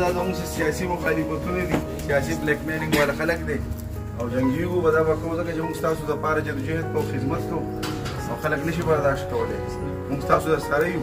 دا زموږ سیاسي مخالفتونه دي سیاسي بلیک میلینګ والا خلک دي او جنګیږو به دا به کوو ځکه چې موږ ستاسو دپاره جدوجهد کوو خدمت کوو او خلک نشي برداشت کولی موږ ستاسو سره یو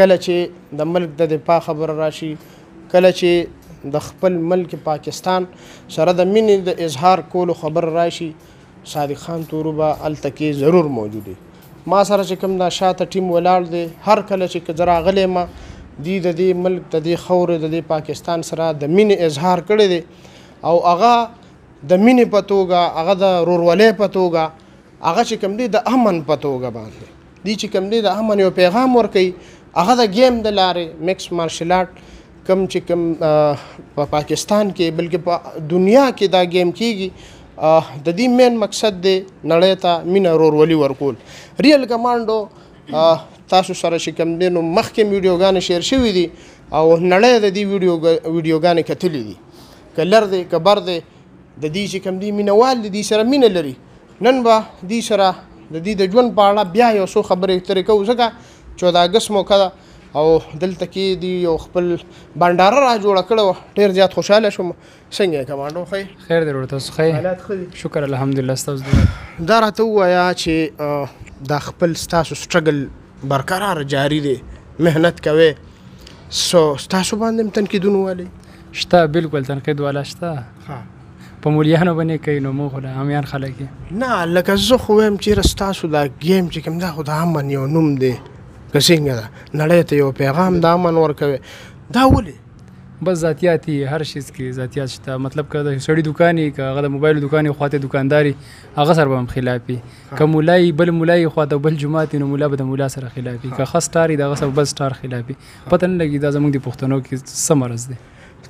کله چې د ملک د دفاع خبره راشي کله چې د خپل ملک پاکستان سره د مینې د اظهار کولو خبر راشي صادق خان تورو به هلته کې ضرور موجود ما سره چې کوم دا شاته ټیم ولاړ دی هر کله چې زه راغلی ما دی د دې ملک د دې خاورې د دې پاکستان سره د مینې اظهار کړی دی او هغه د مینې په توګه هغه د ورورولۍ په توګه هغه چې کوم دی د امن په توګه باندې دی چې کوم دی د امن یو پیغام ورکوي هغه د ګیم د لارې میکس مارشل آرټ کم چې کم په پاکستان کې بلکې په دنیا کې دا گیم کیږي د دې مین مقصد دی نړۍ ته مینه ورورولي ورکول ریل کمانډو تاسو سره چې کم دی نو مخکې ویډیوګانې شیر شوې دي او نړۍ د دې ویډیو ویډیوګانې کتلې دي کلر دی کبر دی د دې چې کوم دي مینوال د دې سره مینه لري نن به دې سره د دې د ژوند په اړه بیا یو څو خبرې ترې کوو ځکه چې د اګست موقع ده او دلته کې دی یو خپل بنداره را جوړ کړو ډیر زیات خوشاله شوم څنګه کمانډو خې خیر دی ورته اوس خې حالات خې شکر الحمدلله تاسو دا راته وایا چې دا خپل تاسو سټرګل برقرار جاری دی مهنت کوي سو تاسو باندې تنقیدونه والی شته بالکل تنقید والا شته ها په مولیانو باندې کوي نو مو خلا همیان خلک نه لکه زه خو هم چې رستاسو دا گیم چې کوم دا خو دا امن یو نوم دی که څنګه ده نړۍ ته یو پیغام دا امن ورکوي دا ولې بس ذاتیات هر شي کې ذاتیات شته مطلب که د سړی دکاني که هغه د موبایل دکاني خواته دکانداري هغه سره هم خلافي که مولای بل مولای خواته بل جمعه نو مولا به د مولا سره خلافي که خاص ټاری دغه سره بل ټار خلافي پته نه لګي دا زموږ د پښتنو کې څه مرض دی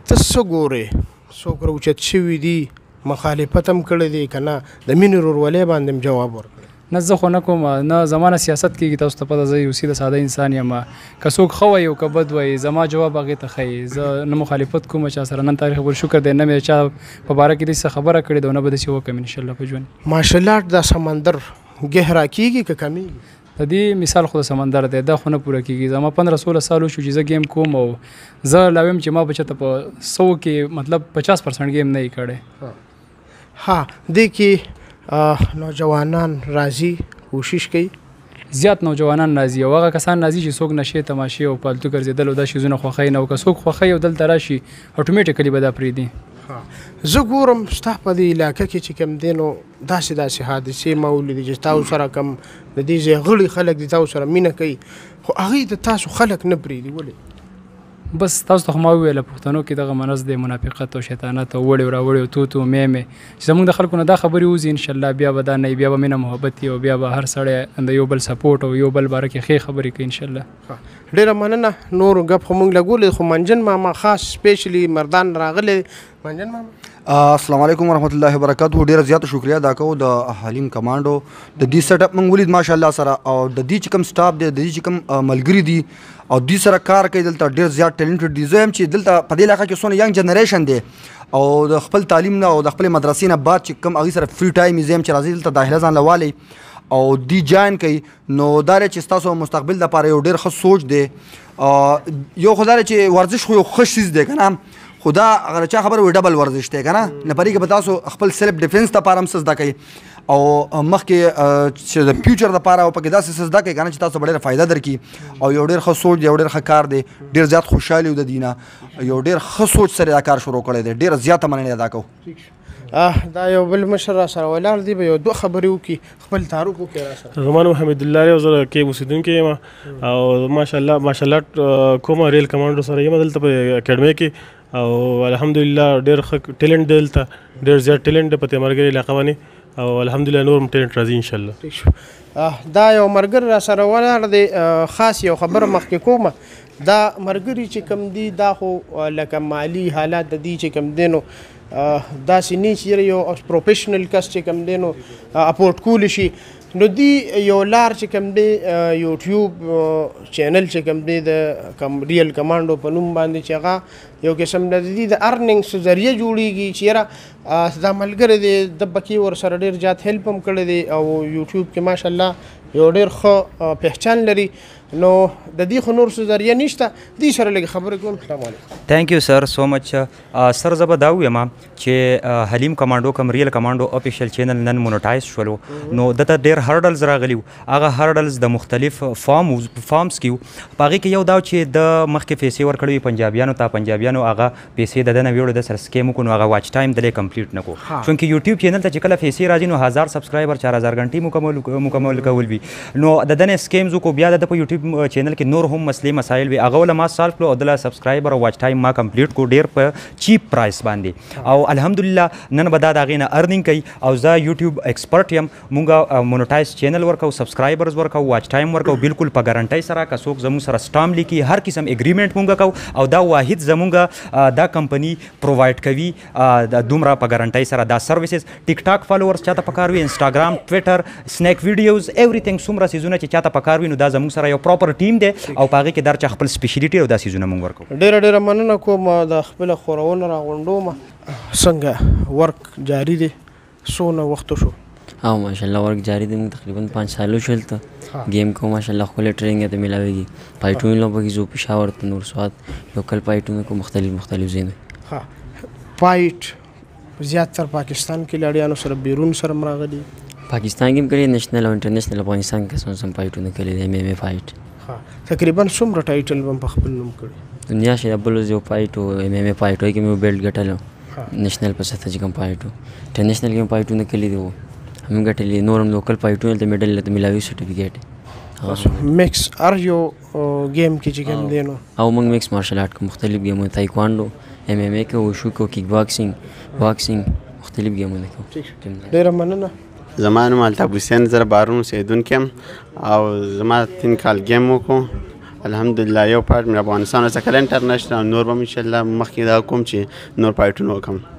ته څه ګورې څوک راوچت شوي دي مخالفت هم کړی دی که نه د مینې ورورولۍ باندې هم جواب ورکړي نه زه خو نه کوم نه زمانه سیاست کېږي تاسو ته پته زه یو سیده ساده انسان یم که څوک ښه وایي او که بد وایي زما جواب هغې ته ښیي زه نه مخالفت کوم چا سره نن تاریخ پورې شکر دی نه مې چا په باره کې داسې خبره کړې ده او نه به داسې وکړم انشاءالله په ژوند مارشل آرټ دا سمندر ګهرا کېږي که کمېږي د دې مثال خو سمندر دی دا خو نه پوره کیږي زما 15 16 سال وشو چې زه گیم کوم او زه لا ویم چې ما په چته په 100 کې مطلب 50% گیم نه کړي ها دې کې نوجوانان راضي کوشش کوي زیات نوجوانان نازي او هغه کسان نازي چې څوک نشه تماشې او پالتو ګرځیدل او دا شیزونه خوخی نه او که څوک خوخی او دلته راشي اتوماتیکلی به دا پریدي زه ګورم ستا په دې علاقې کې چې کم دینو داسې داسې حادثې ما ولیدې چې تاسو سره کوم د دې ځای غړي خلک دي تاسو سره مینه کوي خو هغوی د تاسو خلک نه پرېږدي ولې بس تاسو ته خو ما وویل پښتنو کې دغه منځ دی منافقت او شیطانت او وړې راوړې او تو تو مې مې چې زمونږ د خلکو نه دا خبرې وځي انشاءالله بیا به دا نه بیا به مینه محبت او بیا به هر سړی د یو بل سپورټ او یو بل باره کې ښې خبرې کوي انشاءالله ډېره مننه نور ګپ خو مونږ لګولې خو منجن ماما خاص سپیشلی مردان راغلی منجن ماما السلام علیکم ورحمت الله وبرکاته ډیر زیات شکریا دا کو د حلیم کمانډو د دې سیټ اپ مونږ ولید ماشاءالله سره او د دې چې کوم سټاف دی د دې چې کوم ملګری دی او دې سره کار کوي دلته ډیر زیات ټیلنټډ دي زه هم چې دلته په دې علاقه کې سونه ینګ جنریشن دی او د خپل تعلیم نه او د خپل مدرسې نه بعد چې کوم هغه سره فری ټایم یې زم چې راځي دلته داخله ځان لوالي او دی جاین کوي نو دا چې تاسو مستقبل د پاره یو ډیر ښه سوچ دی یو خو دا چې ورزش خو یو ښه شیز دی کنه خدا اگر چا خبر وي ډبل ورزش دی کنه نه پرې کې به تاسو خپل سیلف ډیفنس ته پاره هم سزدا کوي او مخکې چې د فیوچر د پاره او پکې داسې سزدا کوي کنه چې تاسو ډېر فائدہ درکې او یو ډېر ښه سوچ دی یو ډېر ښه کار دی ډېر زیات خوشاله یو د دینه یو ډېر ښه سوچ سره دا کار شروع کړی دی ډېر زیات مننه ادا کوم اه دا یو بل مشر را سره ولاړ دی به یو دوه خبرې وکړي خپل تعارف وکړي را سره زما نوم حمید الله دی او زه کې اوسېدونکی یم او ماشاءالله ماشاءالله کوم ریل کمانډو سره یم دلته په اکیډمۍ کې او الحمدلله ډېر ښه ټیلنټ دی دلته ډېر زیات ټیلنټ دی په تیمرګرې علاقه باندې او الحمدلله نور هم ټیلنټ راځي انشاءالله دا یو مرګر را سره ولاړ دی خاص یو خبر مخکې کومه دا مرګري چې کم دی دا خو لکه مالی حالات د دې چې کم دینو داسې نه چې یو پروفیشنل کس چې کوم دی نو اپورټ کول شي نو دی یو لار چې کوم دی یوټیوب چینل چې کوم دی د کم ریل کمانډو په نوم باندې چې هغه یو قسم د دې د ارننګز ذریعہ جوړیږي چې را دا ملګری دی د بکی ور سره ډیر زیات هیلپ هم کړی دی او یوټیوب کې ماشاءالله یو ډیر ښه پہچان لري نو د دې خو نور څه ذریعہ نشته دې سره لږ خبرې کوم السلام علیکم ثانک یو سر سو مچ سر زه به دا ویم چې حلیم کمانډو کم ریل کمانډو افیشل چینل نن مونټایز شولو نو دته ډیر هرډلز راغلیو هغه هرډلز د مختلف فارم فارمز کیو پاغه کې یو دا چې د مخکې پیسې ورکړوي پنجابیانو ته پنجابیانو هغه پیسې د دنه ویړو د سر سکیم کو نو هغه واچ ټایم دلې کمپلیټ نکو چونکه یوټیوب چینل ته چې کله پیسې راځي نو 1000 سبسکرایبر 4000 غنټي مکمل مکمل کول وی نو دده نه سکیمز وکړو بیا دده په یوټیوب چینل کې نور هم مسلې مسایل وي هغه ولا ما سالف کړو او دلا سبسکرایبر او واچ ټایم ما کمپلیټ کو ډیر په چیپ پرایس باندې او الحمدلله نن به دا داغې نه ارنینګ کوي او زه یوټیوب ایکسپرټ یم مونږه مونټایز چینل ورکو سبسکرایبرز ورکو واچ ټایم ورکو بالکل په ګارنټۍ سره که څوک زموږ سره سټام لیکي هر قسم اګریمنټ مونږه کو او دا واحد زمونږه دا کمپنی پرووایډ کوي دومره په ګارنټۍ سره دا سرویسز ټیک ټاک فالوورز چاته پکار وي انسټاګرام ټویټر سنیک ویډیوز ایوریثینګ څومره سیزونه چې چاته پکار وي نو دا زموږ سره یو پراپر ټیم دی او پاغه کې درچا خپل سپیشلیټي او دا سیزونه موږ ورکو ډیر ډیر مننه کوم دا خپل خورونه راغونډوم څنګه ورک جاری دی سونه وخت وشو. هاو ماشاءالله ورک جاری دی موږ تقریبا پنج سالو شول ته ګیم کو ماشاءالله خپل ټرینګ ته ملاویږي پایټون لو بګی زو پېښور ته نور سواد لوکل پایټون کو مختلف مختلف زینو ها پایټ زیات تر پاکستان کې لړیانو سره بیرون سره مراغلي پاکستان کې کړی نېشنل او انټرنیشنل افغانستان کې سم سم پایټونه کړی دی مې مې پایټ ها تقریبا څومره ټایټل بم په خپل نوم کړی دنیا شي بل زو پایټو مې مې پایټو کې مې بیلډ ګټلو نیشنل په سطح چې کوم پایټ و انټرنیشنل کې هم پایټونه کلي دي وو هم ګټلي نور هم لوکل پایټونه ته میډل له ملاوي سرټیفیکیټ میکس ار یو گیم کې چې کوم دی نو او موږ میکس مارشل آرټ کوم مختلف گیمونه تایکواندو ایم ایم ای کوو شو کوو کیک باکسینګ باکسینګ مختلف گیمونه کوو ډیره مننه زما نوم الطاف حسین زه د بارون اوسېدونکی یم او زما تین کال ګیم وکړو الحمدلله یو پارټ مې افغانستان څخه کړی انټرنشنل نور به مې انشاءالله مخکې دا کوم چې نور پارټونه وکړم